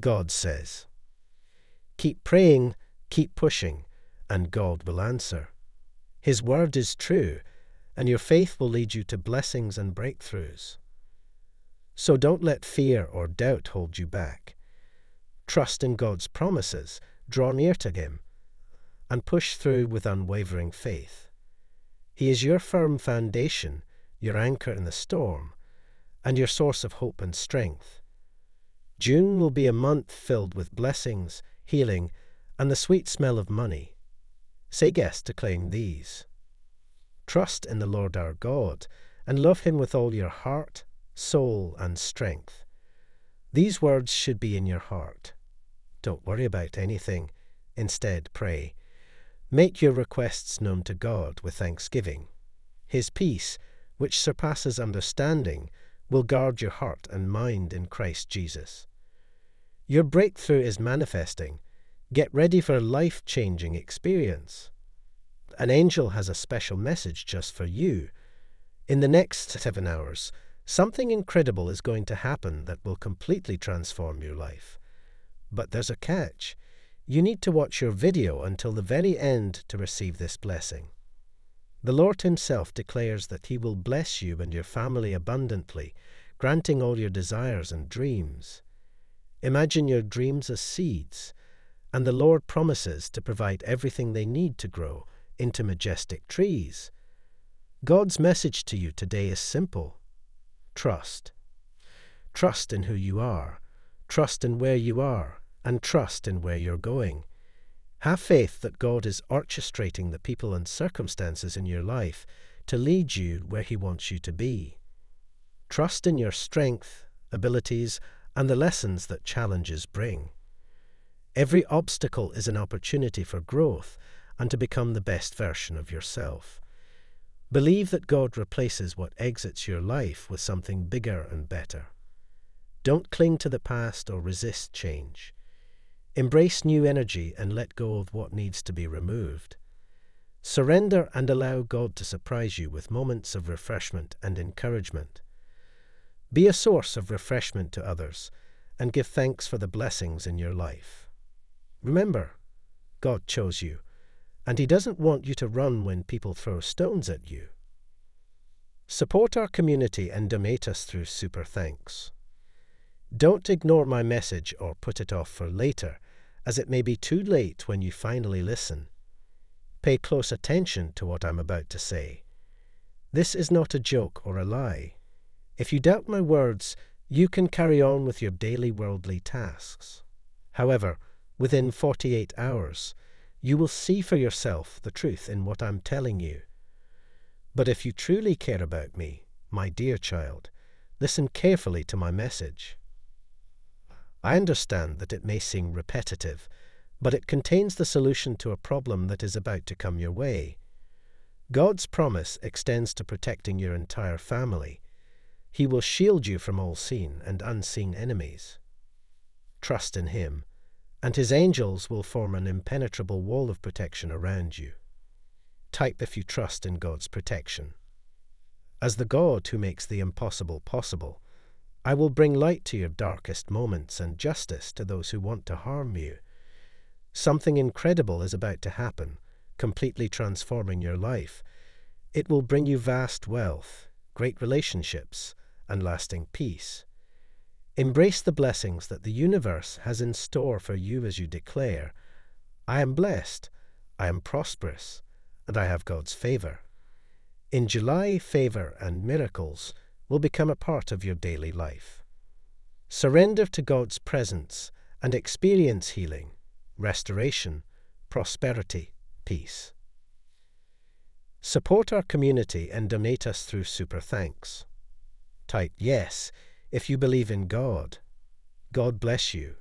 God says. Keep praying, keep pushing, and God will answer. His word is true, and your faith will lead you to blessings and breakthroughs. So don't let fear or doubt hold you back. Trust in God's promises, draw near to Him, and push through with unwavering faith. He is your firm foundation, your anchor in the storm, and your source of hope and strength. June will be a month filled with blessings, healing, and the sweet smell of money. Say yes to claim these. Trust in the Lord our God, and love him with all your heart, soul, and strength. These words should be in your heart. Don't worry about anything. Instead, pray. Make your requests known to God with thanksgiving. His peace, which surpasses understanding, will guard your heart and mind in Christ Jesus. Your breakthrough is manifesting. Get ready for a life changing experience. An angel has a special message just for you. In the next seven hours, something incredible is going to happen that will completely transform your life. But there's a catch. You need to watch your video until the very end to receive this blessing. The Lord Himself declares that He will bless you and your family abundantly, granting all your desires and dreams. Imagine your dreams as seeds, and the Lord promises to provide everything they need to grow into majestic trees. God's message to you today is simple trust. Trust in who you are, trust in where you are, and trust in where you're going. Have faith that God is orchestrating the people and circumstances in your life to lead you where He wants you to be. Trust in your strength, abilities, and the lessons that challenges bring. Every obstacle is an opportunity for growth and to become the best version of yourself. Believe that God replaces what exits your life with something bigger and better. Don't cling to the past or resist change. Embrace new energy and let go of what needs to be removed. Surrender and allow God to surprise you with moments of refreshment and encouragement. Be a source of refreshment to others and give thanks for the blessings in your life. Remember, God chose you, and He doesn't want you to run when people throw stones at you. Support our community and donate us through Super Thanks. Don't ignore my message or put it off for later as it may be too late when you finally listen. Pay close attention to what I'm about to say. This is not a joke or a lie. If you doubt my words, you can carry on with your daily worldly tasks. However, within 48 hours, you will see for yourself the truth in what I'm telling you. But if you truly care about me, my dear child, listen carefully to my message. I understand that it may seem repetitive, but it contains the solution to a problem that is about to come your way. God's promise extends to protecting your entire family. He will shield you from all seen and unseen enemies. Trust in Him, and His angels will form an impenetrable wall of protection around you. Type if you trust in God's protection. As the God who makes the impossible possible, I will bring light to your darkest moments and justice to those who want to harm you. Something incredible is about to happen, completely transforming your life. It will bring you vast wealth, great relationships, and lasting peace. Embrace the blessings that the universe has in store for you as you declare, I am blessed, I am prosperous, and I have God's favour. In July, favour and miracles will become a part of your daily life. Surrender to God's presence and experience healing, restoration, prosperity, peace. Support our community and donate us through Super Thanks. Type yes if you believe in God. God bless you.